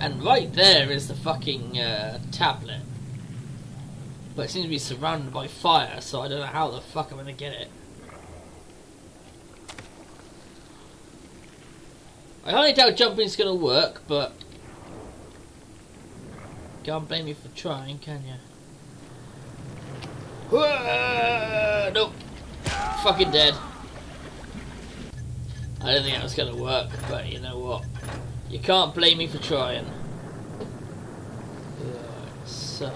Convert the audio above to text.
And right there is the fucking uh, tablet. But it seems to be surrounded by fire, so I don't know how the fuck I'm gonna get it. I highly doubt jumping's gonna work, but can't blame me for trying, can you? Nope. Fucking dead. I don't think that was gonna work, but you know what? You can't blame me for trying. Right, so.